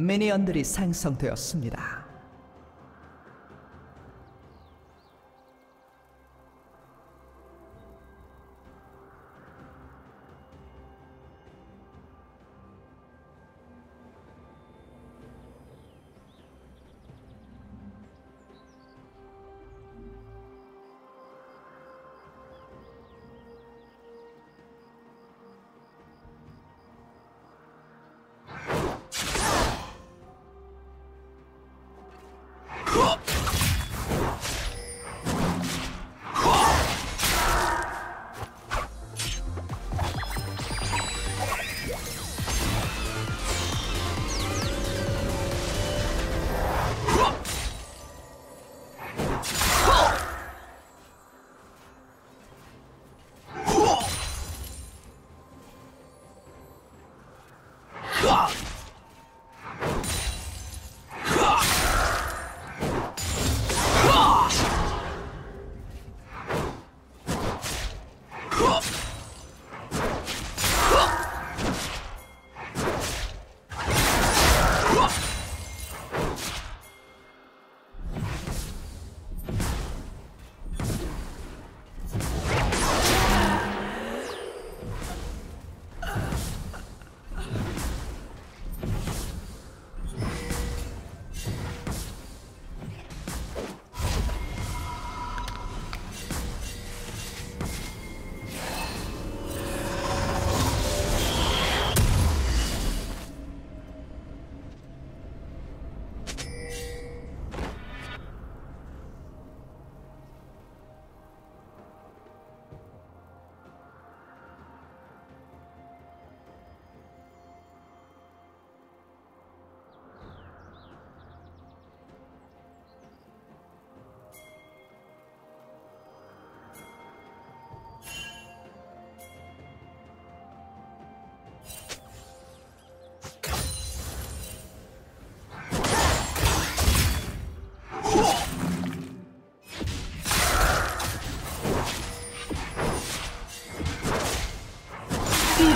미니언들이 생성되었습니다.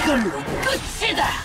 이걸로 끝이다. 이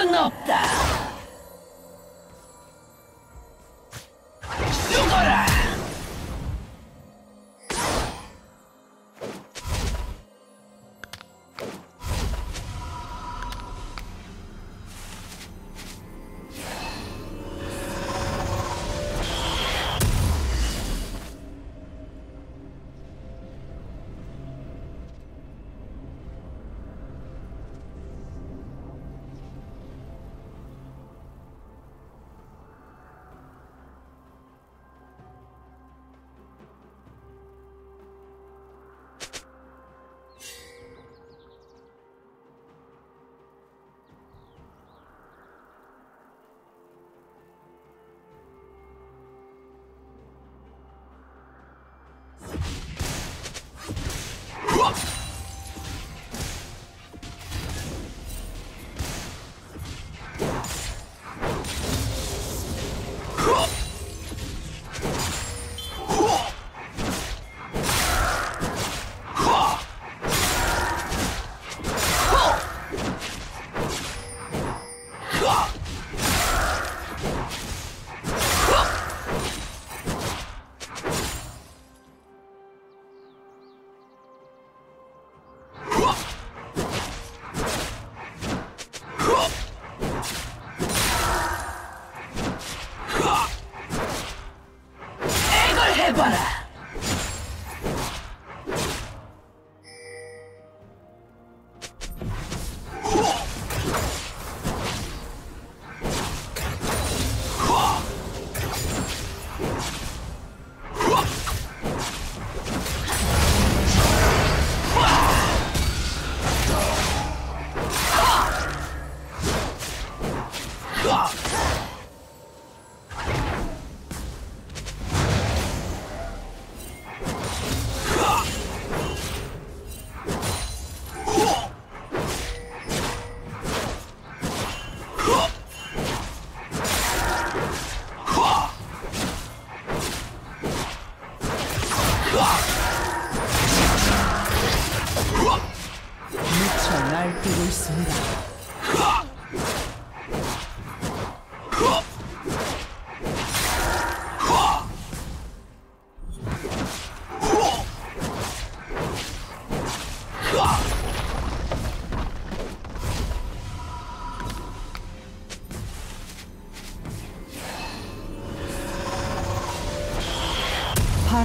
Ganopta!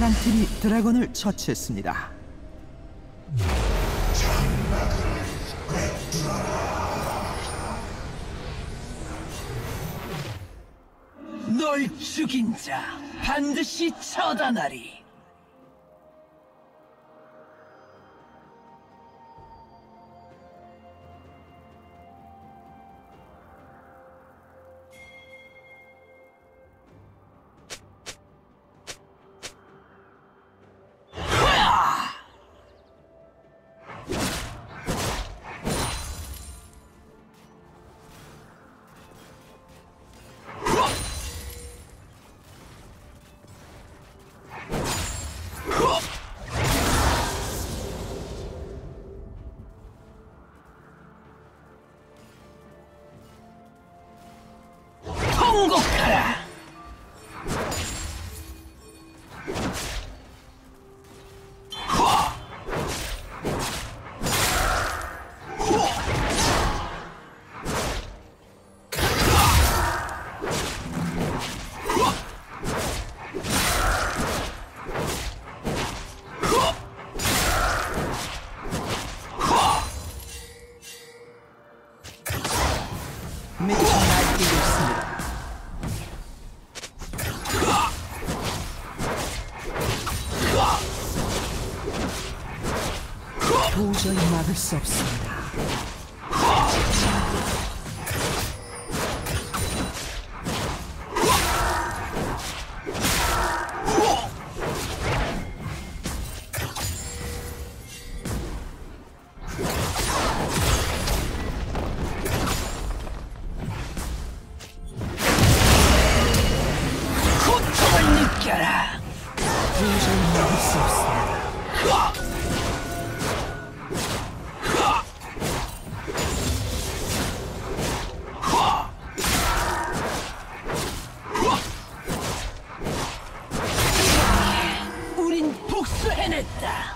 파란 팀이 드래곤을 처치했습니다. 널 죽인 자 반드시 처단하리. substance. れた。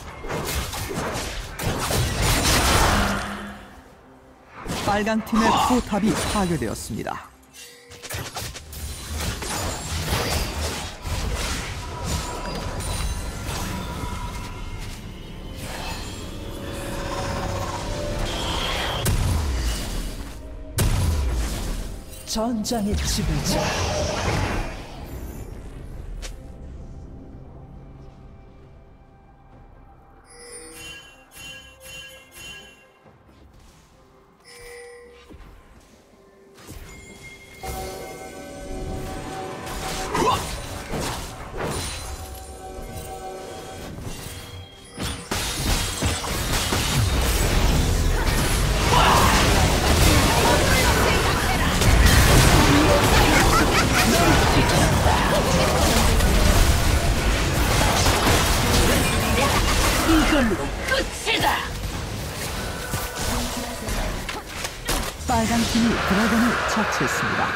빨강 팀의 포탑이 파괴되었습니다. 전장의 지배자 이걸로 끝이다! 빨강 팀이 드래곤을 처치했습니다.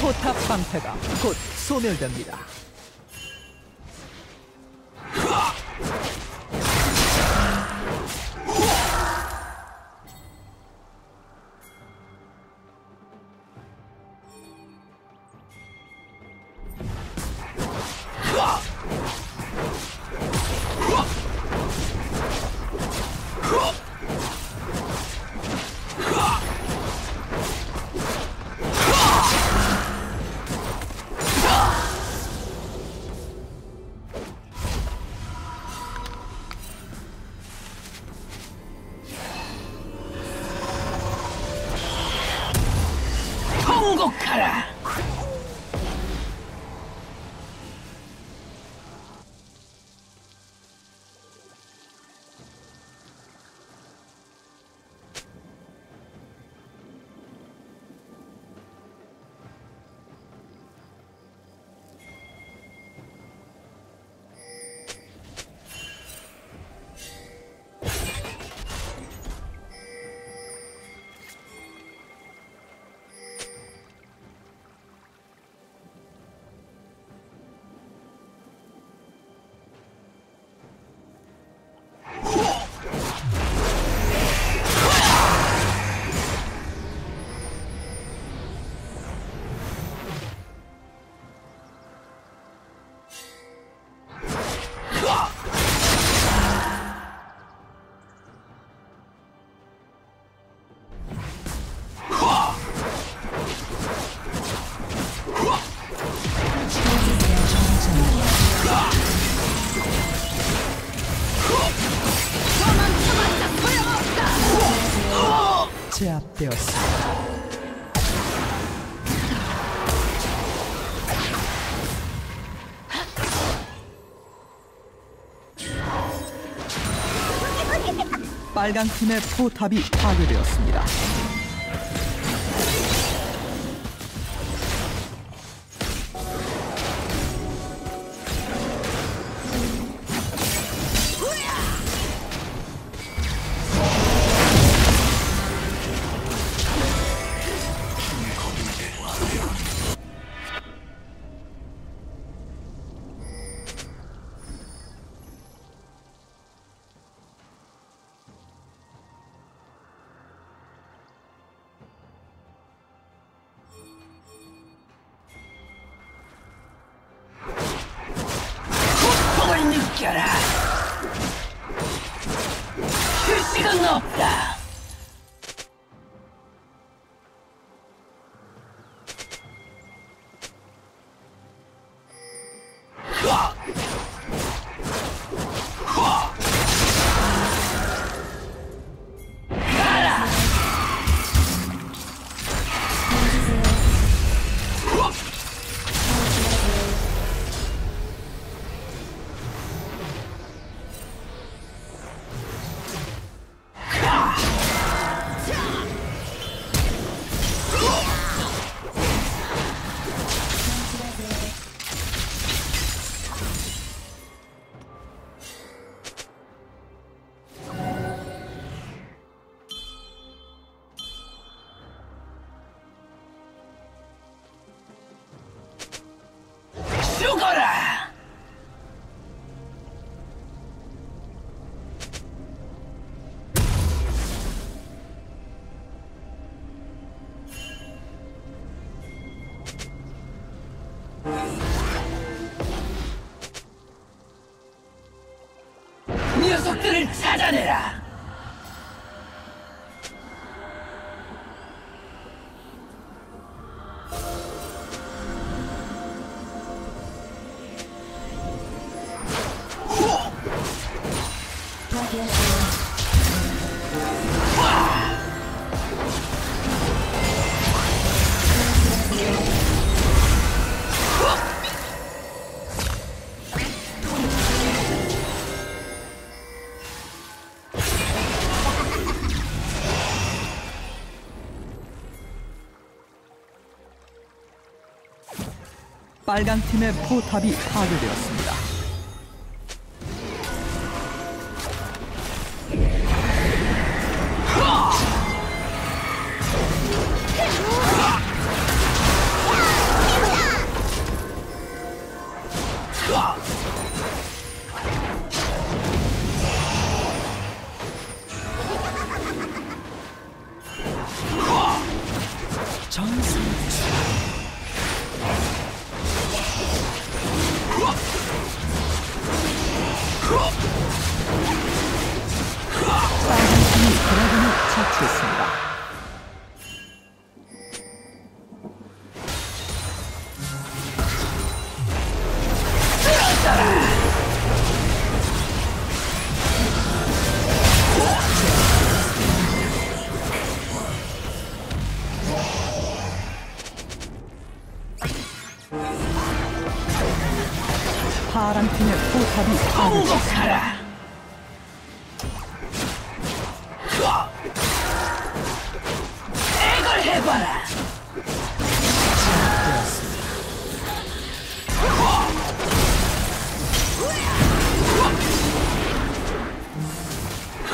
포탑 방패가 곧 소멸됩니다. 통곡 빨강 팀의 포탑이 파괴되었습니다. から。不死がなった 죽어라! 녀석들을 찾아내라! 빨강 팀의 포탑이 파괴되었습니다. 파란 팀의 포탑이. 공격하라. 이걸 해봐라.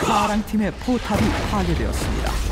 파랑 팀의 포탑이 파괴되었습니다.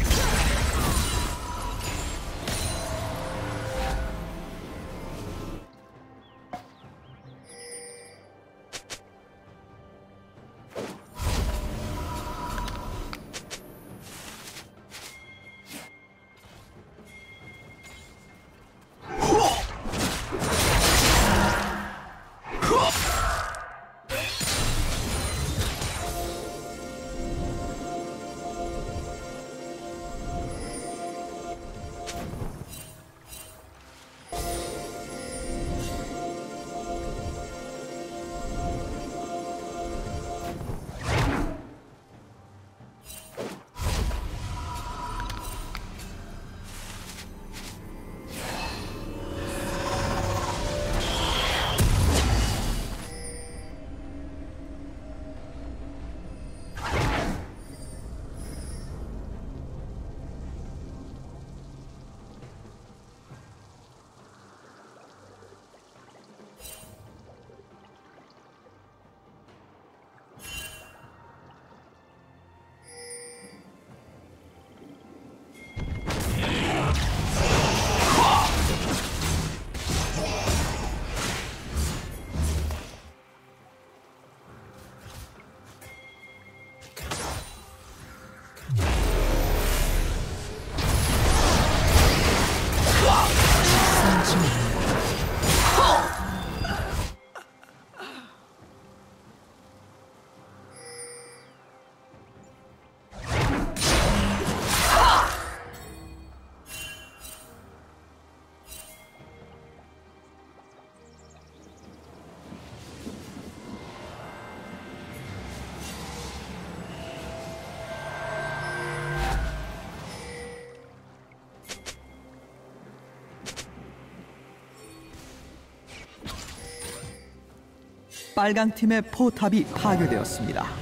빨강 팀의 포탑이 파괴되었습니다.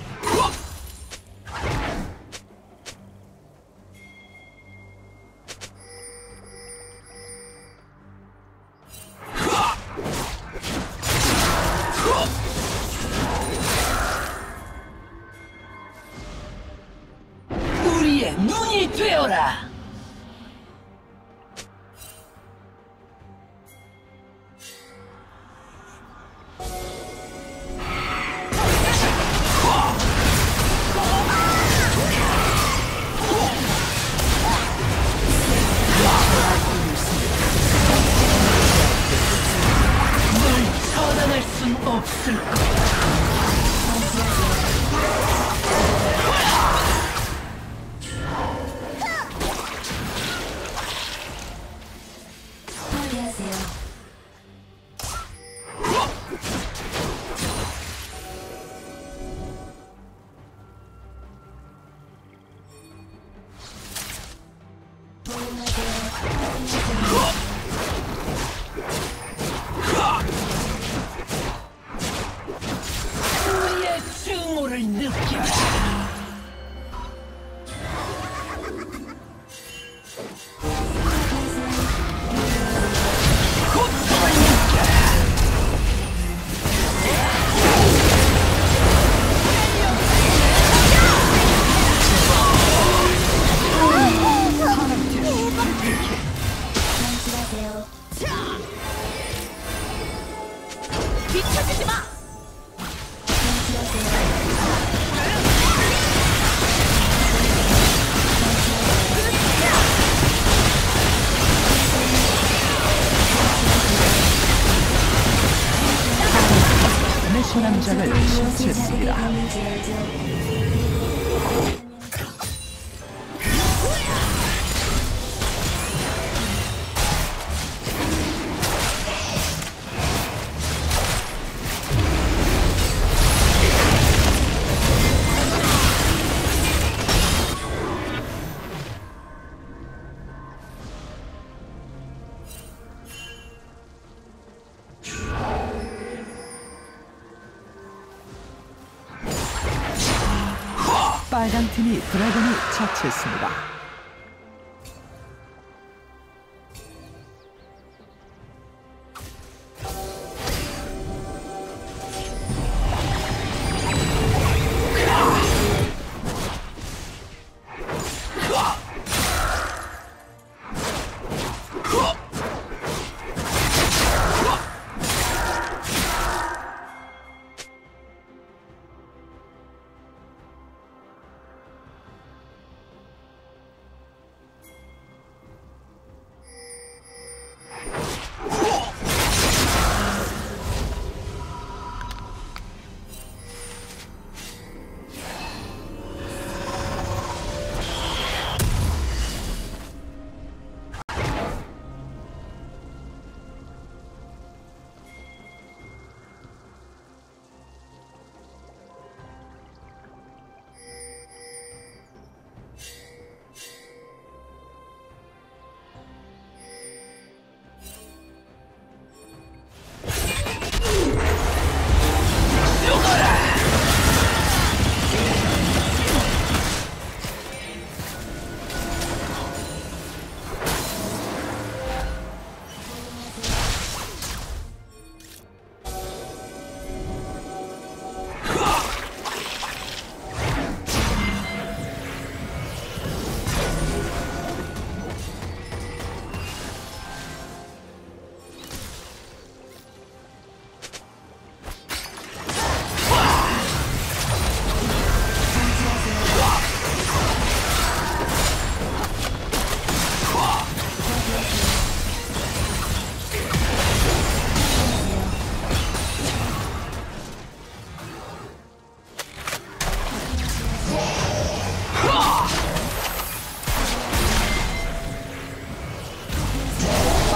팀이 드래곤을 처치했습니다.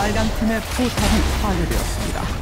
빨강 팀의 포탑이 파괴되었습니다.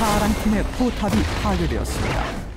파랑 팀의 포탑이 파괴되었습니다.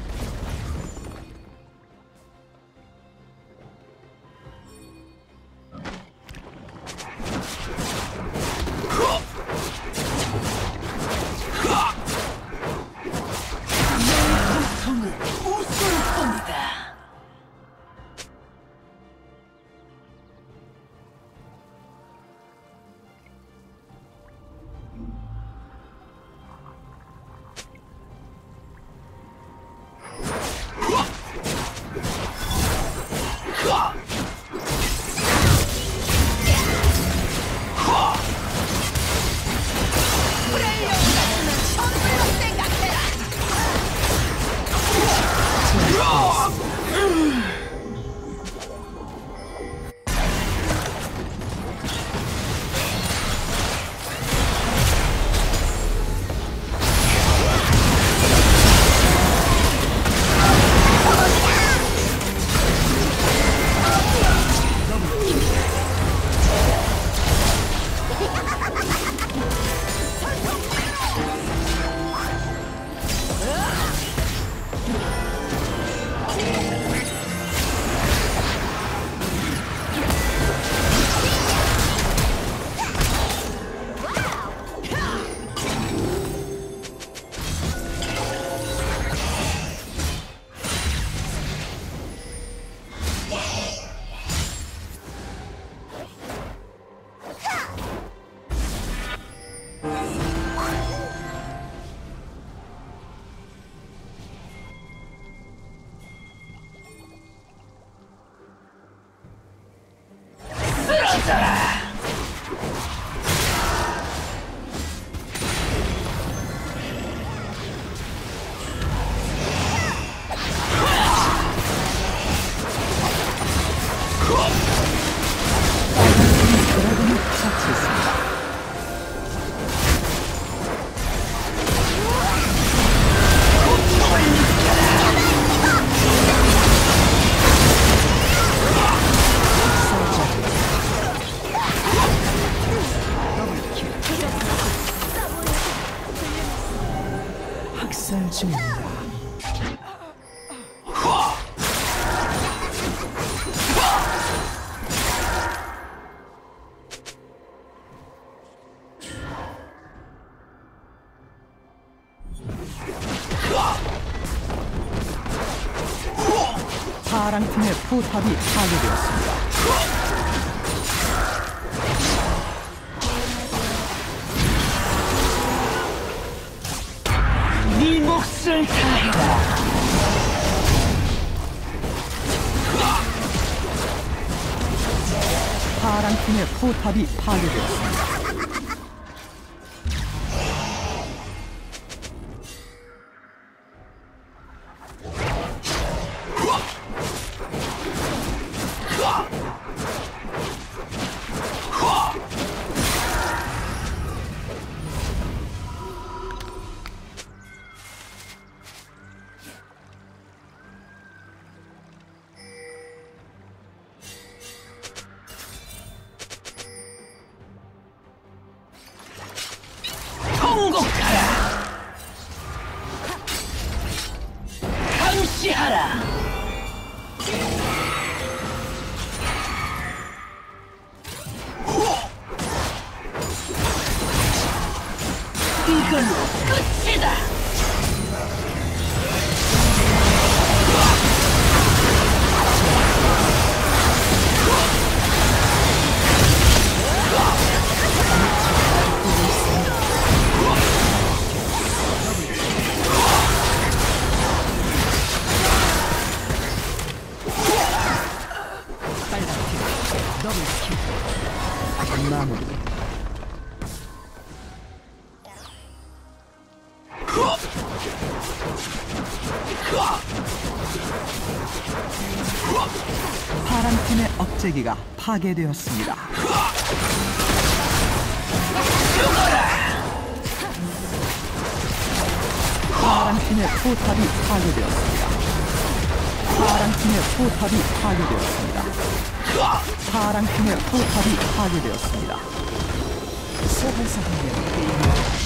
파랑팀의 포탑이 파괴되었습니다. 파괴되었습니다. 파란 팀의 포탑이 파괴되었습니다. 파란 팀의 포탑이 파괴되었습니다. 파랑팀의 포탑이 파괴되었습니다. 소환사분의 게임